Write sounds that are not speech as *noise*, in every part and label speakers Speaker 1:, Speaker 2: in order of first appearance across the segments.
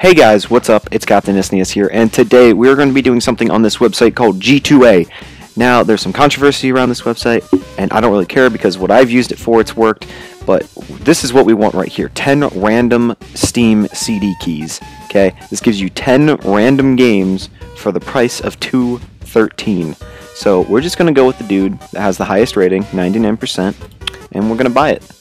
Speaker 1: Hey guys, what's up? It's Captain SNES here, and today we're going to be doing something on this website called G2A. Now, there's some controversy around this website, and I don't really care because what I've used it for, it's worked, but this is what we want right here 10 random Steam CD keys. Okay, this gives you 10 random games for the price of 213. So we're just going to go with the dude that has the highest rating, 99%, and we're going to buy it.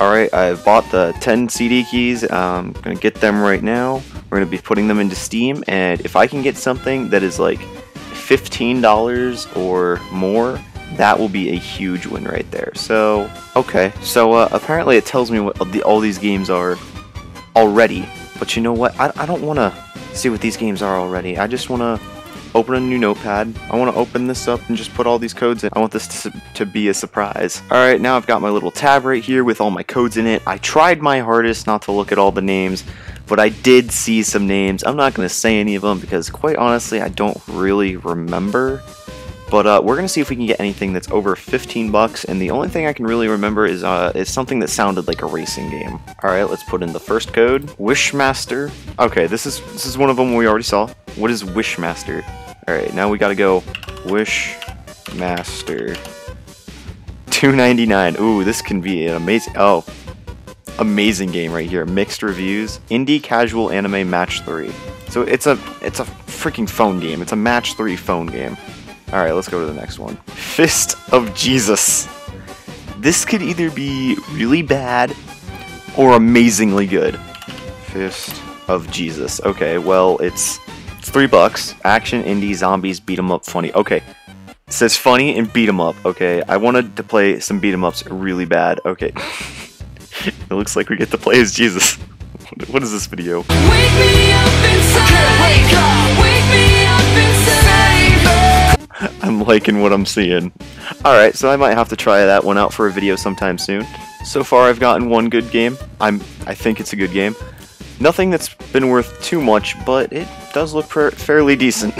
Speaker 1: Alright, I've bought the 10 CD keys. I'm going to get them right now. We're going to be putting them into Steam, and if I can get something that is like $15 or more, that will be a huge win right there. So, okay. So, uh, apparently it tells me what the, all these games are already. But you know what? I, I don't want to see what these games are already. I just want to open a new notepad. I want to open this up and just put all these codes in. I want this to, to be a surprise. Alright, now I've got my little tab right here with all my codes in it. I tried my hardest not to look at all the names, but I did see some names. I'm not going to say any of them because quite honestly, I don't really remember. But uh, we're going to see if we can get anything that's over 15 bucks, and the only thing I can really remember is uh, is something that sounded like a racing game. Alright, let's put in the first code. Wishmaster. Okay, this is this is one of them we already saw. What is Wishmaster? Alright, now we gotta go Wishmaster. 299. Ooh, this can be an amazing... Oh, amazing game right here. Mixed reviews. Indie Casual Anime Match 3. So it's a it's a freaking phone game. It's a Match 3 phone game. Alright, let's go to the next one. Fist of Jesus. This could either be really bad or amazingly good. Fist of Jesus. Okay, well, it's it's three bucks. Action, indie, zombies, beat 'em up, funny. Okay. It says funny and beat 'em up. Okay, I wanted to play some beat 'em ups really bad. Okay. *laughs* it looks like we get to play as Jesus. *laughs* what is this video?
Speaker 2: Wake me up inside. Wake up. Wake me up inside.
Speaker 1: I'm liking what I'm seeing. Alright, so I might have to try that one out for a video sometime soon. So far I've gotten one good game. I'm I think it's a good game. Nothing that's been worth too much, but it does look fairly decent.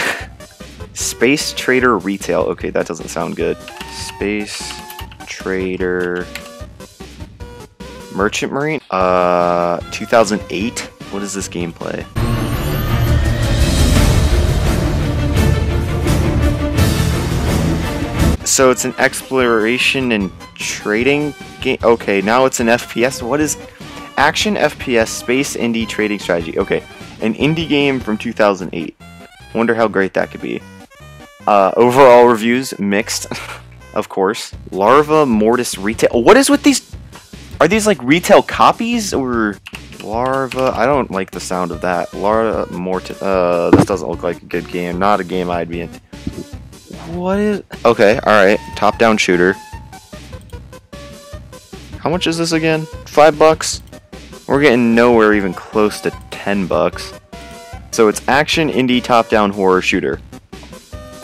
Speaker 1: *laughs* Space Trader Retail. Okay, that doesn't sound good. Space Trader Merchant Marine. Uh 2008. What is this gameplay? So it's an exploration and trading game. Okay, now it's an FPS. What is action FPS space indie trading strategy? Okay, an indie game from 2008. Wonder how great that could be. Uh, overall reviews mixed, *laughs* of course. Larva Mortus retail. What is with these? Are these like retail copies or Larva? I don't like the sound of that. Larva Mortus. Uh, this doesn't look like a good game. Not a game I'd be in. What is... Okay, alright. Top-down shooter. How much is this again? Five bucks? We're getting nowhere even close to ten bucks. So it's action, indie, top-down horror shooter.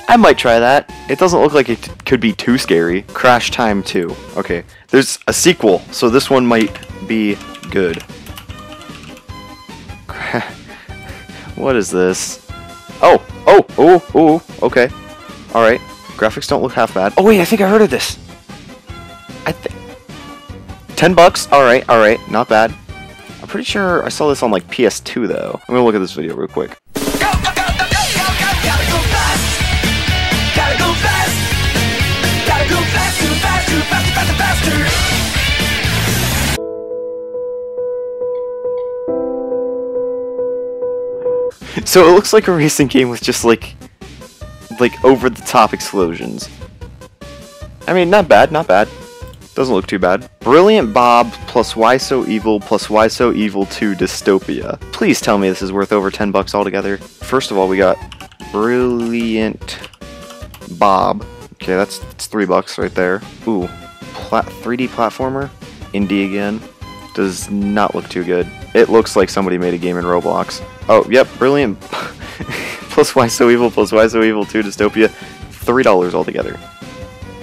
Speaker 1: I might try that. It doesn't look like it could be too scary. Crash Time 2. Okay, there's a sequel, so this one might be good. *laughs* what is this? Oh, oh, oh, oh, okay. Alright. Graphics don't look half bad. Oh wait, I think I heard of this. I think... 10 bucks? Alright, alright. Not bad. I'm pretty sure I saw this on like PS2 though. I'm gonna look at this video real quick. *laughs* So it looks like a racing game with just like like over the top explosions. I mean, not bad, not bad. Doesn't look too bad. Brilliant Bob plus Why So Evil plus Why So Evil 2 Dystopia. Please tell me this is worth over 10 bucks altogether. First of all, we got Brilliant Bob. Okay, that's, that's 3 bucks right there. Ooh, plat 3D platformer. Indie again. Does not look too good. It looks like somebody made a game in Roblox. Oh, yep, Brilliant *laughs* plus Why So Evil plus Why So Evil 2 Dystopia, $3 altogether.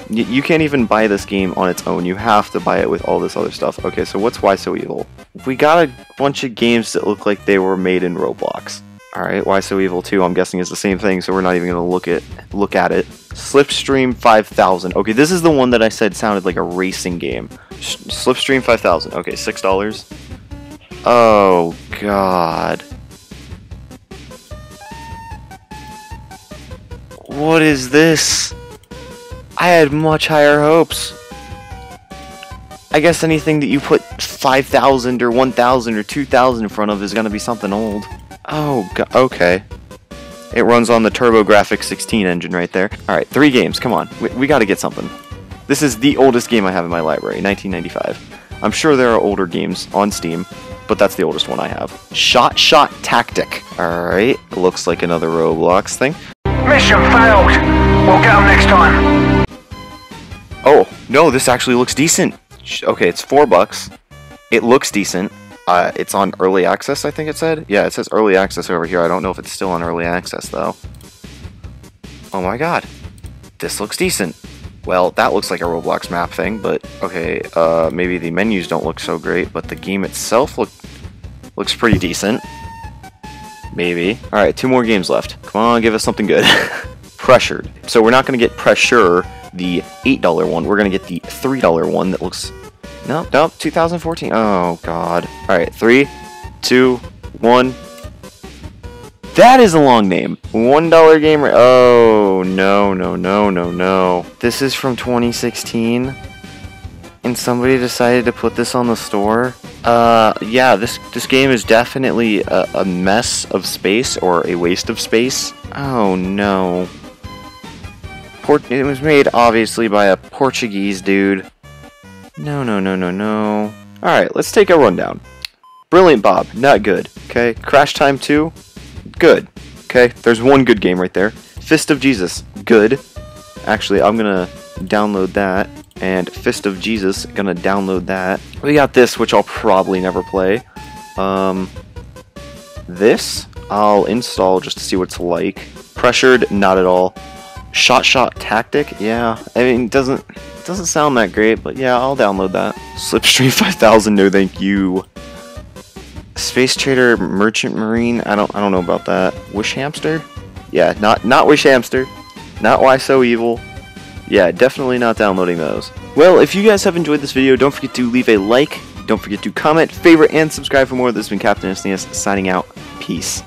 Speaker 1: Y you can't even buy this game on its own. You have to buy it with all this other stuff. Okay, so what's Why So Evil? We got a bunch of games that look like they were made in Roblox. Alright, Why So Evil 2, I'm guessing is the same thing, so we're not even gonna look at look at it. Slipstream 5000. Okay, this is the one that I said sounded like a racing game. Sh Slipstream 5000. Okay, $6. Oh, God. What is this? I had much higher hopes. I guess anything that you put 5,000 or 1,000 or 2,000 in front of is going to be something old. Oh, okay. It runs on the TurboGrafx 16 engine right there. Alright, three games, come on. We, we gotta get something. This is the oldest game I have in my library, 1995. I'm sure there are older games on Steam, but that's the oldest one I have. Shot Shot Tactic. Alright, looks like another Roblox thing.
Speaker 2: Mission failed. We'll get them next time.
Speaker 1: Oh, no, this actually looks decent. Okay, it's four bucks. It looks decent. Uh, it's on early access, I think it said. Yeah, it says early access over here. I don't know if it's still on early access, though. Oh my god. This looks decent. Well, that looks like a Roblox map thing, but okay, uh, maybe the menus don't look so great, but the game itself look looks pretty decent. Maybe. Alright, two more games left. Come on, give us something good. *laughs* Pressured. So we're not going to get Pressure, the $8 one. We're going to get the $3 one that looks... Nope, nope, 2014. Oh, God. Alright, three, two, one. That is a long name. $1 game... Oh, no, no, no, no, no. This is from 2016 and somebody decided to put this on the store. Uh, yeah, this this game is definitely a, a mess of space or a waste of space. Oh no. Port it was made obviously by a Portuguese dude. No, no, no, no, no. Alright, let's take a rundown. Brilliant Bob, not good. Okay, Crash Time 2, good. Okay, there's one good game right there. Fist of Jesus, good. Actually, I'm gonna download that. And Fist of Jesus, gonna download that. We got this, which I'll probably never play. Um, this, I'll install just to see what it's like. Pressured, not at all. Shot Shot Tactic, yeah. I mean, doesn't doesn't sound that great, but yeah, I'll download that. Slipstream *laughs* 5000, no thank you. Space Trader Merchant Marine, I don't I don't know about that. Wish Hamster? Yeah, not not Wish Hamster. Not Why So Evil. Yeah, definitely not downloading those. Well, if you guys have enjoyed this video, don't forget to leave a like, don't forget to comment, favorite, and subscribe for more. This has been Captain SNES signing out. Peace.